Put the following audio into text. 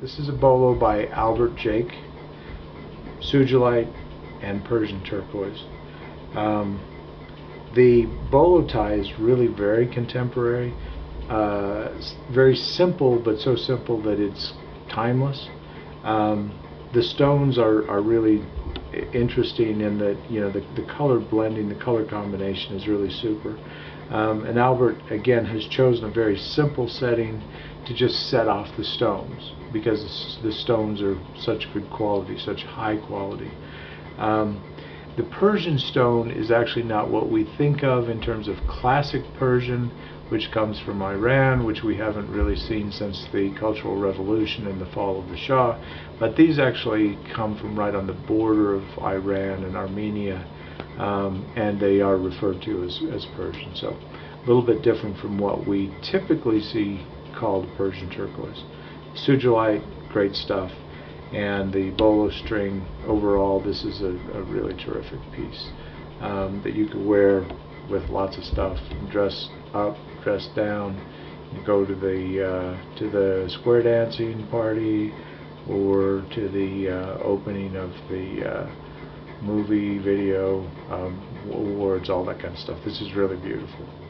This is a bolo by Albert Jake, Sugilite and Persian turquoise. Um, the bolo tie is really very contemporary, uh, very simple, but so simple that it's timeless. Um, the stones are, are really interesting in that you know the, the color blending, the color combination is really super. Um, and Albert again has chosen a very simple setting to just set off the stones because the stones are such good quality, such high quality. Um, the Persian stone is actually not what we think of in terms of classic Persian, which comes from Iran, which we haven't really seen since the Cultural Revolution and the fall of the Shah. But these actually come from right on the border of Iran and Armenia, um, and they are referred to as, as Persian. So a little bit different from what we typically see called Persian turquoise. Sugilite, great stuff. And the bolo string, overall, this is a, a really terrific piece um, that you could wear with lots of stuff. Dress up, dress down, go to the uh, to the square dancing party or to the uh, opening of the uh, movie, video, um, awards, all that kind of stuff. This is really beautiful.